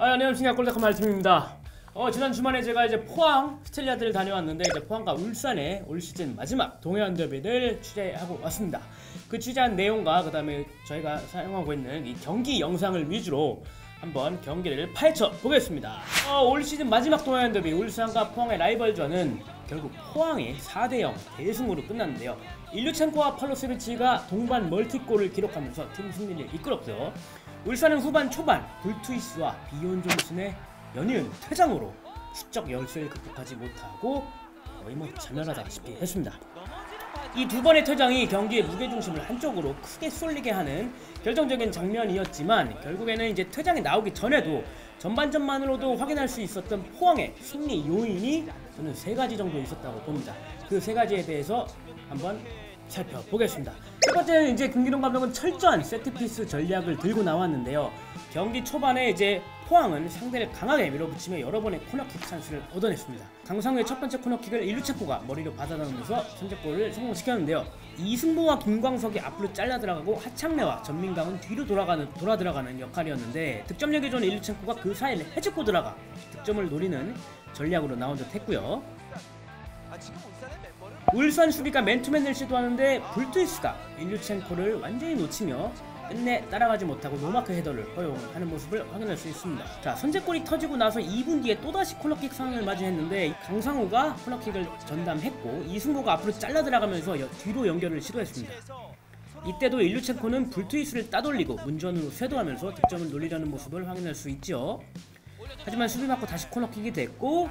아, 안녕하십니까 골닷컴 말팀입니다. 어, 지난 주말에 제가 이제 포항 스틸야드를 다녀왔는데 이제 포항과 울산의 올 시즌 마지막 동해안 더비를 취재하고 왔습니다. 그 취재한 내용과 그 다음에 저희가 사용하고 있는 이 경기 영상을 위주로 한번 경기를 파헤쳐 보겠습니다. 어, 올 시즌 마지막 동해안 더비 울산과 포항의 라이벌전은 결국 포항이 4대0 대승으로 끝났는데요. 일류첸코와 팔로세비치가 동반 멀티골을 기록하면서 팀 승리를 이끌었고요. 울산은 후반 초반 불투이스와 비온 존슨의 연이은 퇴장으로 수적 열세를 극복하지 못하고 거의 뭐 자멸하다시피 했습니다. 이 두 번의 퇴장이 경기의 무게중심을 한쪽으로 크게 쏠리게 하는 결정적인 장면이었지만 결국에는 이제 퇴장이 나오기 전에도 전반전만으로도 확인할 수 있었던 포항의 승리 요인이 저는 세 가지 정도 있었다고 봅니다. 그 세 가지에 대해서 한번 살펴보겠습니다. 첫 번째는 이제 김기동 감독은 철저한 세트피스 전략을 들고 나왔는데요. 경기 초반에 이제 포항은 상대를 강하게 밀어붙이며 여러 번의 코너킥 찬스를 얻어냈습니다. 강상우의 첫 번째 코너킥을 일루체코가 머리로 받아넣으면서 선제골을 성공시켰는데요. 이승모와 김광석이 앞으로 잘라 들어가고 하창래와 전민강은 뒤로 돌아가는 돌아 들어가는 역할이었는데 득점력이 좋은 일루체코가 그 사이를 해집고 들어가 득점을 노리는 전략으로 나온 듯 했고요. 울산 수비가 맨투맨을 시도하는데 불투이스가 일류첸코를 완전히 놓치며 끝내 따라가지 못하고 노마크 헤더를 허용하는 모습을 확인할 수 있습니다. 자 선제골이 터지고 나서 2분 뒤에 또다시 코너킥 상황을 맞이했는데 강상우가 코너킥을 전담했고 이승모가 앞으로 잘라 들어가면서 여, 뒤로 연결을 시도했습니다. 이때도 일류첸코는 불투이스를 따돌리고 문전으로 쇄도하면서 득점을 노리려는 모습을 확인할 수 있죠. 하지만 수비 맞고 다시 코너킥이 됐고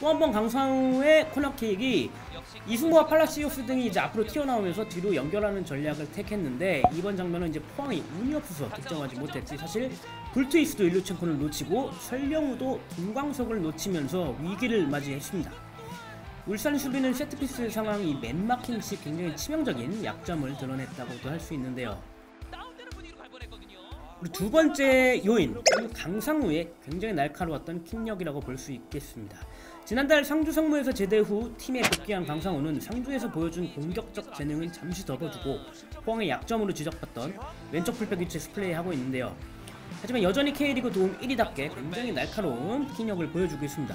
또 한 번 강상우의 코너킥이 이승모와 팔라시오스 등이 이제 앞으로 튀어나오면서 뒤로 연결하는 전략을 택했는데 이번 장면은 이제 포항이 운이 없어서 득점하지 못했지 사실 불트이스도 일루첸코를 놓치고 설령우도 김광석을 놓치면서 위기를 맞이했습니다. 울산 수비는 세트피스 상황이 맨마킹 시 굉장히 치명적인 약점을 드러냈다고도 할 수 있는데요. 그리고 두 번째 요인 강상우의 굉장히 날카로웠던 킥력이라고 볼 수 있겠습니다. 지난달 상주 성무에서 제대 후 팀에 복귀한 강상우는 상주에서 보여준 공격적 재능은 잠시 접어두고 포항의 약점으로 지적받던 왼쪽 풀백 위치에서 플레이하고 있는데요. 하지만 여전히 K리그 도움 1위답게 굉장히 날카로운 킥력을 보여주고 있습니다.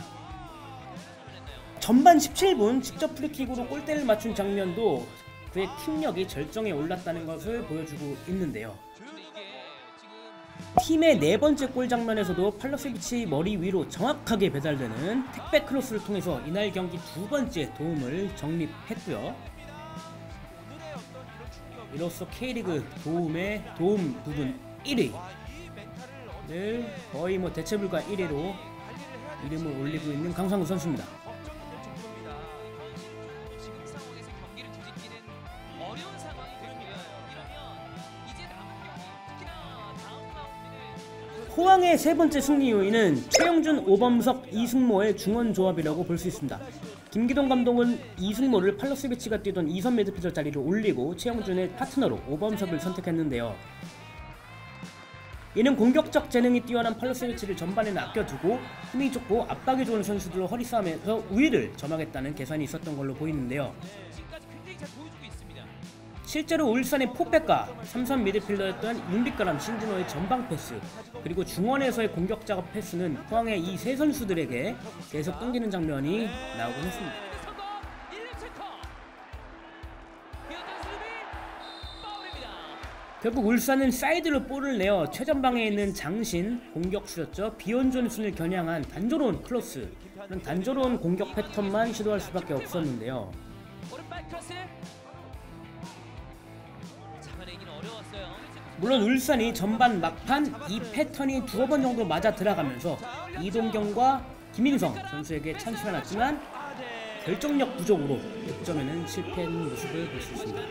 전반 17분 직접 프리킥으로 골대를 맞춘 장면도 그의 킥력이 절정에 올랐다는 것을 보여주고 있는데요. 팀의 네 번째 골 장면에서도 팔로세비치 머리 위로 정확하게 배달되는 택배 크로스를 통해서 이날 경기 두 번째 도움을 정립했고요. 이로써 K리그 도움의 도움 부분 1위를 거의 뭐 대체불가 1위로 이름을 올리고 있는 강상우 선수입니다. 포항의 세 번째 승리 요인은 최영준, 오범석, 이승모의 중원 조합이라고 볼 수 있습니다. 김기동 감독은 이승모를 팔로스비치가 뛰던 2선 미드필더 자리를 올리고 최영준의 파트너로 오범석을 선택했는데요. 이는 공격적 재능이 뛰어난 팔로스비치를 전반에는 아껴두고 힘이 좋고 압박이 좋은 선수들로 허리 싸움에서 우위를 점하겠다는 계산이 있었던 걸로 보이는데요. 실제로 울산의 포백과 삼선 미드필더였던 윤빛가람 신진호의 전방 패스 그리고 중원에서의 공격 작업 패스는 포항의 이 세 선수들에게 계속 끊기는 장면이 나오곤 했습니다. 결국 울산은 사이드로 볼을 내어 최전방에 있는 장신 공격수였죠. 비욘 존슨을 겨냥한 단조로운 크로스 그런 단조로운 공격 패턴만 시도할 수밖에 없었는데요. 물론 울산이 전반 막판 이 패턴이 두어 번 정도 맞아 들어가면서 이동경과 김인성 선수에게 찬스가 났지만 결정력 부족으로 득점에는 실패한 모습을 볼 수 있습니다.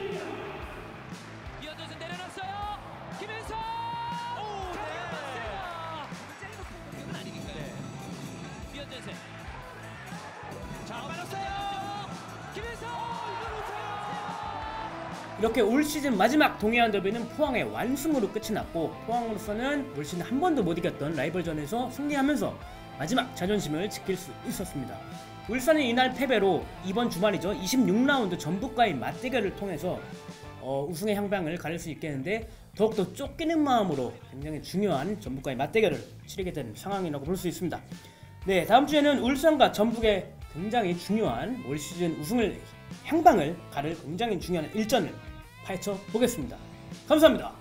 이렇게 올 시즌 마지막 동해안 더비는 포항의 완승으로 끝이 났고 포항으로서는 올 시즌 한 번도 못 이겼던 라이벌전에서 승리하면서 마지막 자존심을 지킬 수 있었습니다. 울산은 이날 패배로 이번 주말이죠 26라운드 전북과의 맞대결을 통해서 어, 우승의 향방을 가릴 수 있겠는데 더욱더 쫓기는 마음으로 굉장히 중요한 전북과의 맞대결을 치르게 된 상황이라고 볼 수 있습니다. 네 다음 주에는 울산과 전북의 굉장히 중요한 올 시즌 우승을 향방을 가를 굉장히 중요한 일전을 파헤쳐 보겠습니다. 감사합니다.